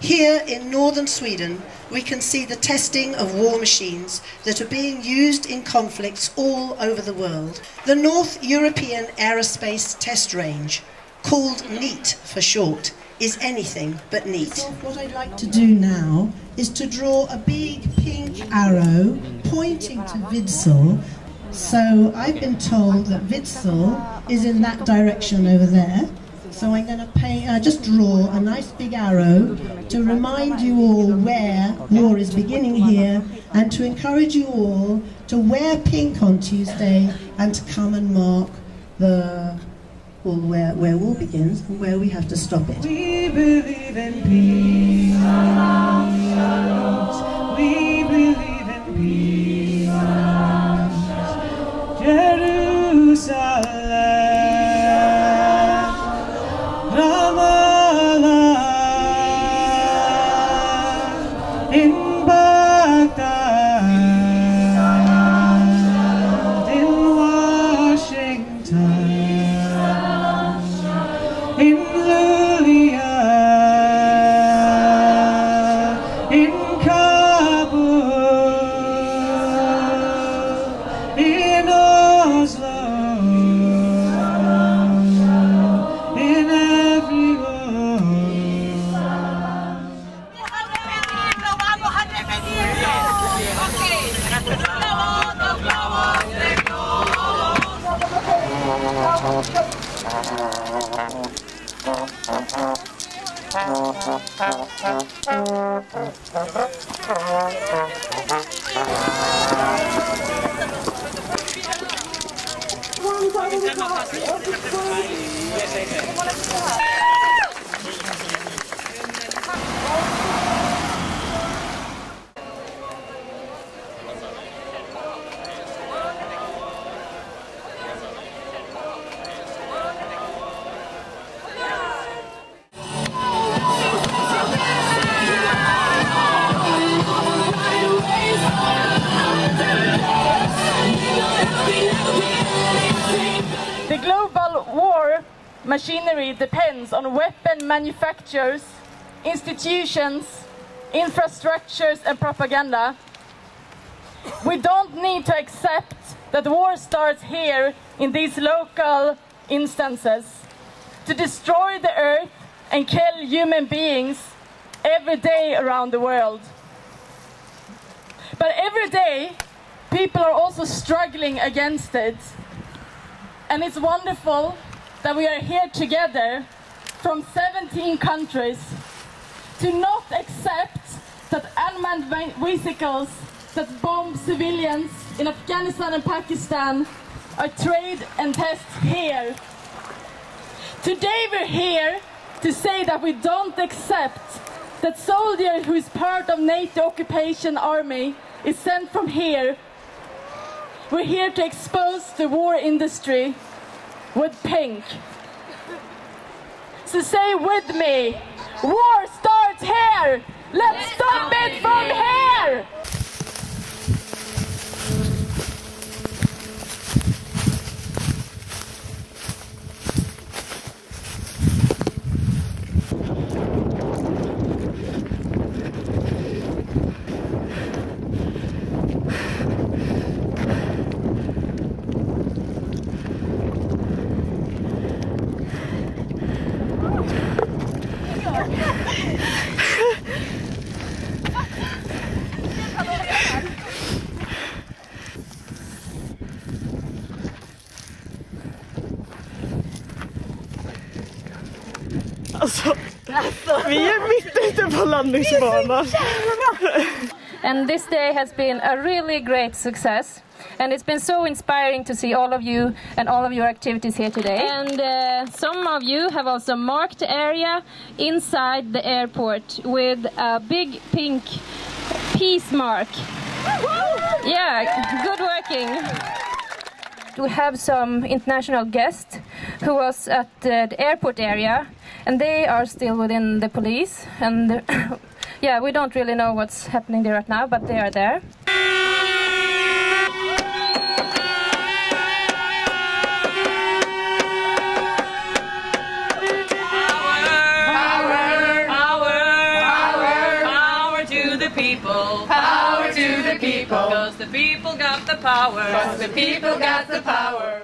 Here in northern Sweden, we can see the testing of war machines that are being used in conflicts all over the world. The North European Aerospace Test Range, called NEAT for short, is anything but neat. What I'd like to do now is to draw a big pink arrow pointing to Vidsel. So I've been told that Vidsel is in that direction over there. So I'm going to uh, just draw a nice big arrow to remind you all where war is beginning here and to encourage you all to wear pink on Tuesday and to come and mark the well, where, where war begins and where we have to stop it. We believe in peace. Terima kasih. The global war machinery depends on weapon manufacturers, institutions, infrastructures, and propaganda. We don't need to accept that war starts here in these local instances to destroy the earth and kill human beings every day around the world. But every day, people are also struggling against it. And it's wonderful that we are here together from 17 countries to not accept that unmanned vehicles that bomb civilians in Afghanistan and Pakistan are trade and tests here. Today we're here to say that we don't accept that soldier who is part of NATO occupation army is sent from here we're here to expose the war industry with pink. So say with me, war starts here! Let's stop it from here! Alltså, vi är mitt ute på landningsbanan. And this day has been a really great success. And it's been so inspiring to see all of you and all of your activities here today. And uh, some of you have also marked the area inside the airport with a big pink peace mark. Yeah, good working. We have some international guests who was at the airport area, and they are still within the police. And yeah, we don't really know what's happening there right now, but they are there. Power, power, Power Power Power to the people. The people. Cause the people got the power. Cause the people got the power.